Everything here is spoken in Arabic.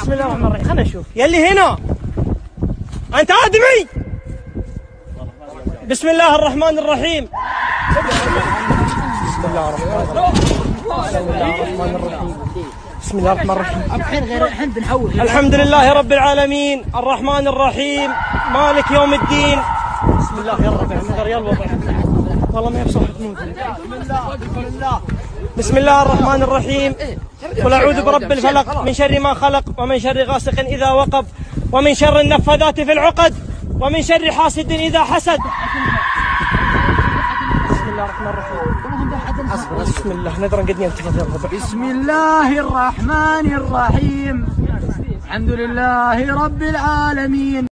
بسم الله الرحمن الرحيم. خلينا نشوف. يلي هنا. أنت آدمي. بسم الله الرحمن الرحيم. بسم الله الرحمن الرحيم. بسم الله الرحمن الرحيم. الحين غير الحين بنحول. الحمد لله رب العالمين. الرحمن الرحيم. مالك يوم الدين. بسم الله يا رب يا ريال والله والله ما يبصح بسم الله الرحمن الرحيم. قل أعوذ برب الفلق من شر ما خلق ومن شر غاسق إذا وقب ومن شر النفاذات في العقد ومن شر حاسد إذا حسد. بسم الله الرحمن الرحيم. بسم الله. ندرا قد رب بسم الله الرحمن الرحيم. الحمد لله رب العالمين.